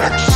sex.